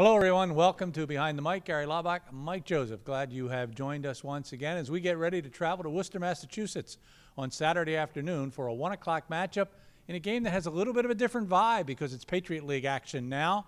Hello, everyone. Welcome to Behind the Mic. Gary Laubach, Mike Joseph. Glad you have joined us once again as we get ready to travel to Worcester, Massachusetts on Saturday afternoon for a 1 o'clock matchup in a game that has a little bit of a different vibe because it's Patriot League action now.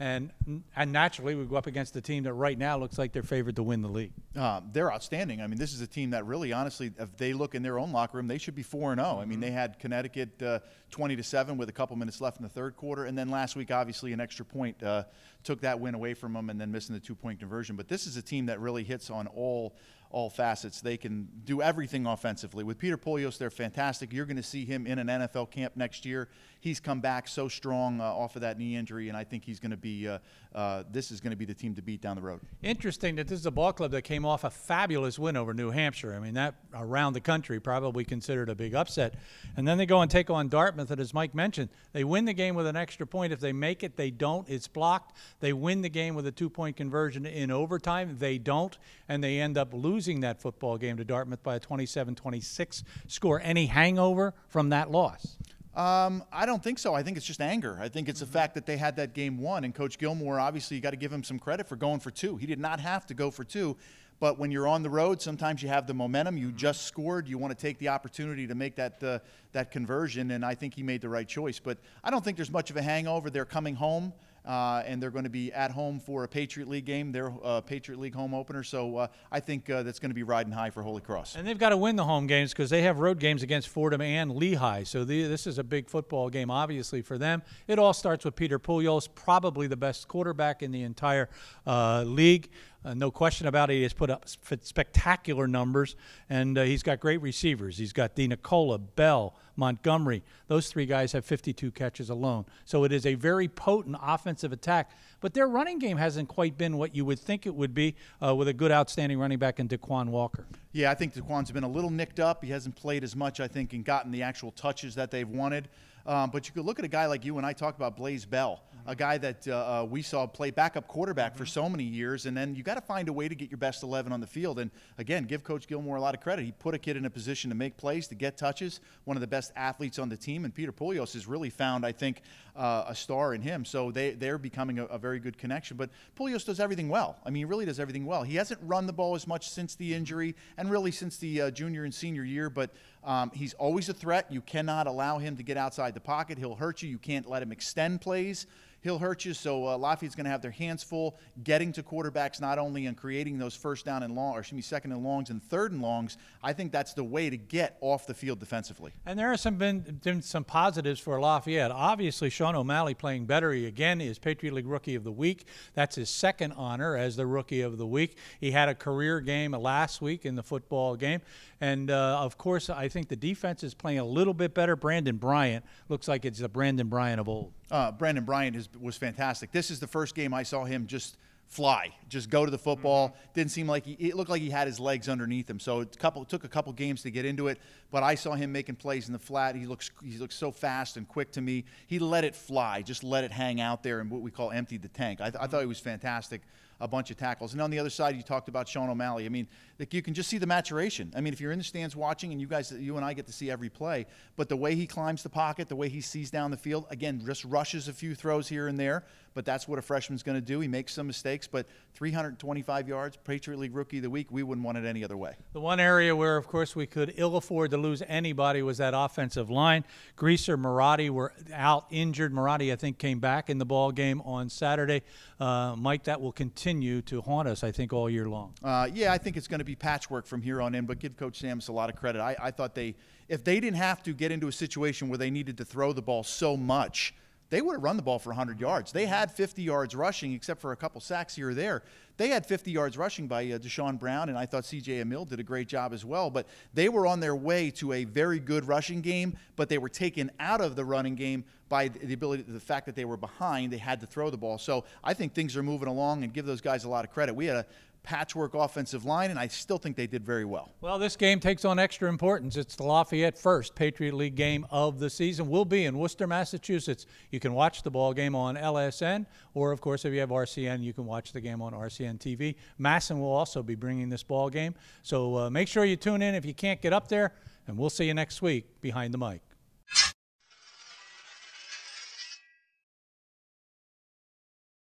And, and naturally, we go up against a team that right now looks like they're favored to win the league. Uh, they're outstanding. I mean, this is a team that really, honestly, if they look in their own locker room, they should be four and zero. I mean, they had Connecticut uh, twenty to seven with a couple minutes left in the third quarter, and then last week, obviously, an extra point uh, took that win away from them, and then missing the two point conversion. But this is a team that really hits on all all facets. They can do everything offensively. With Peter Pujals, they're fantastic. You're going to see him in an NFL camp next year. He's come back so strong uh, off of that knee injury, and I think he's going to be. Uh, uh, this is going to be the team to beat down the road. Interesting that this is a ball club that came off a fabulous win over New Hampshire. I mean, that around the country probably considered a big upset. And then they go and take on Dartmouth, and as Mike mentioned, they win the game with an extra point. If they make it, they don't. It's blocked. They win the game with a two-point conversion in overtime. They don't, and they end up losing losing that football game to Dartmouth by a 27 26 score. Any hangover from that loss? Um, I don't think so. I think it's just anger. I think it's the fact that they had that game won. And Coach Gilmore, obviously, you got to give him some credit for going for two. He did not have to go for two. But when you're on the road, sometimes you have the momentum. You just scored. You want to take the opportunity to make that uh, that conversion, and I think he made the right choice. But I don't think there's much of a hangover. They're coming home uh, and they're going to be at home for a Patriot League game, their uh, Patriot League home opener. So uh, I think uh, that's going to be riding high for Holy Cross. And they've got to win the home games because they have road games against Fordham and Lehigh. So the, this is a big football game, obviously, for them. It all starts with Peter Pujals, probably the best quarterback in the entire uh, league. Uh, no question about it. He has put up spectacular numbers, and uh, he's got great receivers. He's got DeNicola, Bell, Montgomery. Those three guys have 52 catches alone. So it is a very potent offensive attack. But their running game hasn't quite been what you would think it would be uh, with a good, outstanding running back in Daquan Walker. Yeah, I think Daquan's been a little nicked up. He hasn't played as much, I think, and gotten the actual touches that they've wanted. Um, but you could look at a guy like you and I talk about Blaze Bell, mm-hmm. a guy that uh, uh, we saw play backup quarterback mm-hmm. for so many years, and then you got to find a way to get your best 11 on the field. And again, give Coach Gilmore a lot of credit. He put a kid in a position to make plays, to get touches, one of the best athletes on the team, and Peter Pujals has really found, I think, uh, a star in him. So they, they're becoming a, a very good connection. But Pujals does everything well. I mean, he really does everything well. He hasn't run the ball as much since the injury and really since the uh, junior and senior year, but um, he's always a threat. You cannot allow him to get outside the pocket. He'll hurt you. You can't let him extend plays he'll hurt you. So uh, Lafayette's going to have their hands full getting to quarterbacks not only in creating those first down and long, or excuse me, second and longs and third and longs. I think that's the way to get off the field defensively. And there have some been, been some positives for Lafayette. Obviously, Sean O'Malley playing better. He again is Patriot League Rookie of the Week. That's his second honor as the Rookie of the Week. He had a career game last week in the football game. And uh, of course, I think the defense is playing a little bit better. Brandon Bryant looks like it's the Brandon Bryant of old. Uh, Brandon Bryant is, was fantastic. This is the first game I saw him just fly, just go to the football. Mm-hmm. Didn't seem like he it looked like he had his legs underneath him. So it, couple, it took a couple games to get into it, but I saw him making plays in the flat. He looks he looks so fast and quick to me. He let it fly, just let it hang out there and what we call empty the tank. I, th- I thought he was fantastic a bunch of tackles. And on the other side, you talked about Sean O'Malley. I mean, like you can just see the maturation. I mean, if you're in the stands watching, and you guys, you and I get to see every play, but the way he climbs the pocket, the way he sees down the field, again, just rushes a few throws here and there. But that's what a freshman's going to do. He makes some mistakes, but 325 yards, Patriot League Rookie of the Week. We wouldn't want it any other way. The one area where, of course, we could ill afford to lose anybody was that offensive line. Greaser, Marotti were out injured. Marotti, I think, came back in the ball game on Saturday. Uh, Mike, that will continue to haunt us, I think, all year long. Uh, yeah, I think it's going to be patchwork from here on in, but give Coach Sams a lot of credit. I, I thought they, if they didn't have to get into a situation where they needed to throw the ball so much, they would have run the ball for 100 yards. They had 50 yards rushing, except for a couple sacks here or there. They had 50 yards rushing by uh, Deshaun Brown, and I thought C.J. Emil did a great job as well. But they were on their way to a very good rushing game, but they were taken out of the running game by the ability, the fact that they were behind. They had to throw the ball. So I think things are moving along, and give those guys a lot of credit. We had a patchwork offensive line, and I still think they did very well. Well, this game takes on extra importance. It's the Lafayette first Patriot League game of the season. We'll be in Worcester, Massachusetts. You can watch the ball game on LSN, or of course, if you have RCN, you can watch the game on RCN TV. Masson will also be bringing this ball game, so uh, make sure you tune in if you can't get up there, and we'll see you next week behind the mic.